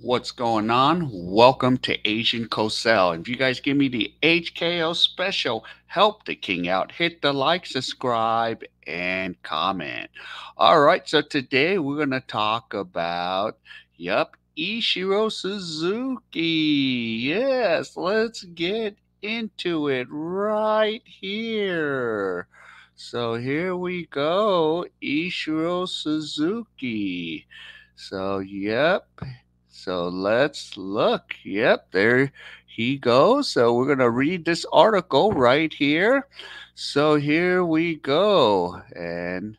What's going on? Welcome to Asian Cosell. If you guys give me the HKO special, help the king out. Hit the like, subscribe, and comment. All right, so today we're going to talk about, yep, Ichiro Suzuki. Yes, let's get into it right here. So here we go, Ichiro Suzuki. So, yep, so let's look. Yep, there he goes. So we're going to read this article right here. So here we go. And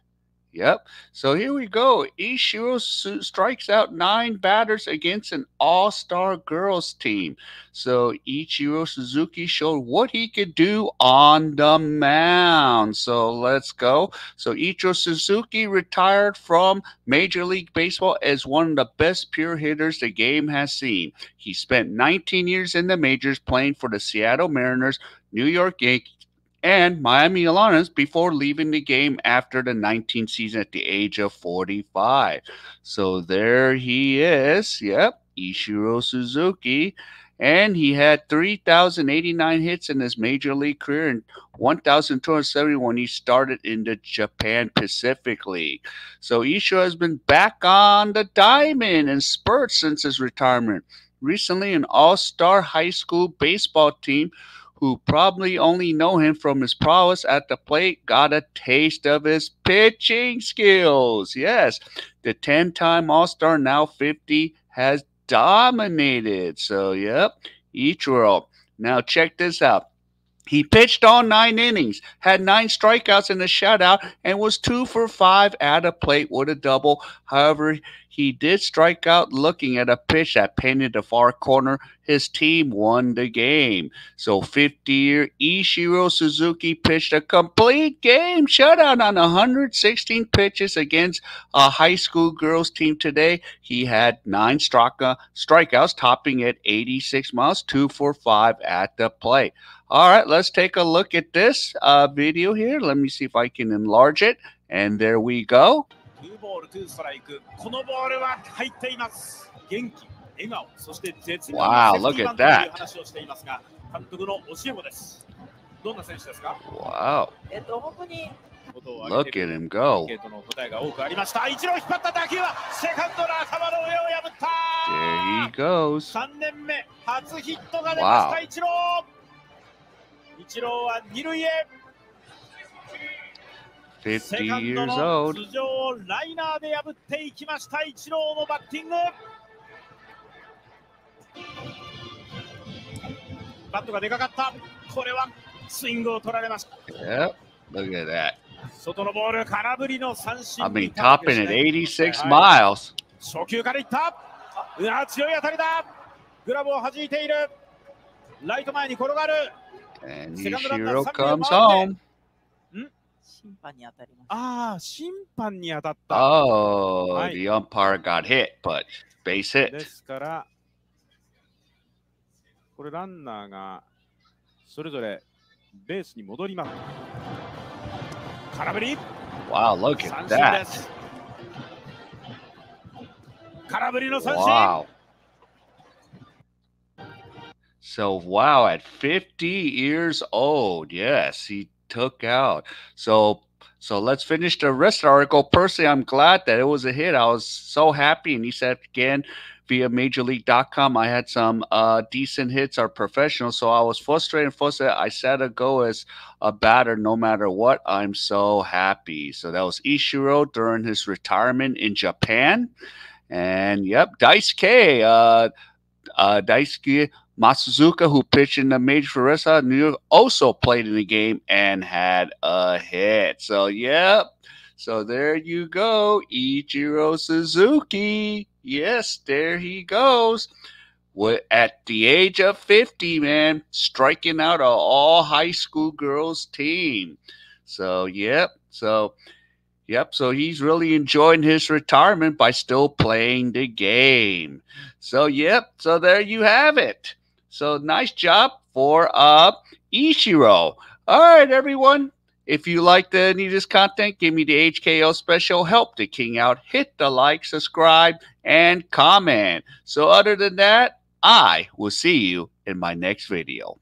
Yep. So here we go. Ichiro strikes out nine batters against an all star girls team. So Ichiro Suzuki showed what he could do on the mound. So let's go. So Ichiro Suzuki retired from Major League Baseball as one of the best pure hitters the game has seen. He spent 19 years in the majors playing for the Seattle Mariners, New York Yankees and Miami Marlins before leaving the game after the 19th season at the age of 45. So there he is. Yep, Ichiro Suzuki. And he had 3,089 hits in his major league career and 1,270 when he started in the Japan Pacific League. So Ichiro has been back on the diamond and spurts since his retirement. Recently, an all star high school baseball team who probably only know him from his prowess at the plate, got a taste of his pitching skills. Yes, the 10 time All Star, now 50, has dominated. So, yep, Ichiro. Now, check this out. He pitched all nine innings, had nine strikeouts in a shutout, and was two for five at a plate with a double. However, he did strike out looking at a pitch that painted the far corner. His team won the game. So 50 year Ichiro Suzuki pitched a complete game shutout on 116 pitches against a high school girls team today. He had nine strikeouts, topping at 86 miles, two for five at the plate. All right, let's take a look at this uh, video here. Let me see if I can enlarge it. And there we go. Wow, look at that. Wow. Look at him go. There he goes. Wow. 一郎は二塁へ。50 years old. 頭上ライナーで破っていきました一郎のバッティング。バットがでかかった。これはスイングを取られました。Yep, look at that. 外のボール空振りの三振 I mean topping at 86 miles. 初球からいった。うわ強い当たりだ。グラブを弾いている。ライト前に転がる And Ichiro comes home. Ah, oh, the umpire got hit, but base hit. ですから、これランナーがそれぞれベースに戻ります。空振り Wow, look at that. 空振りの三振 Wow. So, wow, at 50 years old, yes, he took out. So, so let's finish the rest of the article. Personally, I'm glad that it was a hit. I was so happy. And he said again via majorleague.com, I had some uh, decent hits or professional. So I was frustrated frustrated. I said to go as a batter no matter what. I'm so happy. So that was Ichiro during his retirement in Japan. And yep, Dice K. Uh, uh, Daisuke Matsuzaka, who pitched in the major for Red Sox New York, also played in the game and had a hit. So, yep. So there you go, Ichiro Suzuki. Yes, there he goes. At the age of 50, man, striking out an all high school girls team. So, yep. So, Yep. So he's really enjoying his retirement by still playing the game. So, yep. So there you have it. So nice job for uh Ichiro. All right, everyone. If you like the any of this content, give me the HKO special help the king out. Hit the like, subscribe, and comment. So other than that, I will see you in my next video.